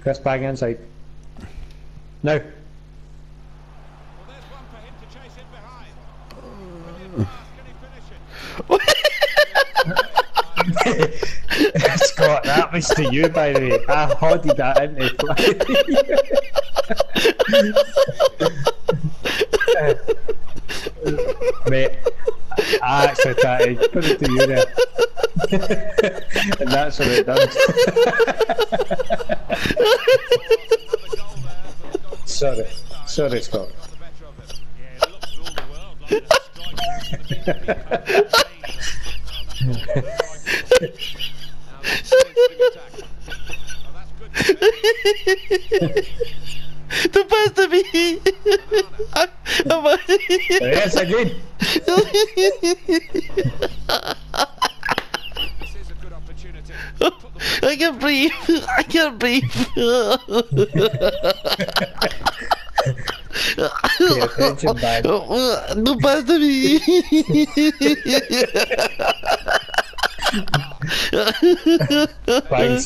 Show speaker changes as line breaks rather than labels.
Chris, bang inside. Now. Well,
there's one for him to chase in behind. Can he finish
it? Scott, that was to you, by the way. I hodded that into play. Mate, I actually tried put it to you there. and that's what it
Sorry. Sorry,
Scott.
Du passte mich! Aber. Yes, I
did.
I can't breathe!
I can't breathe! Não passa de basta me. Vai,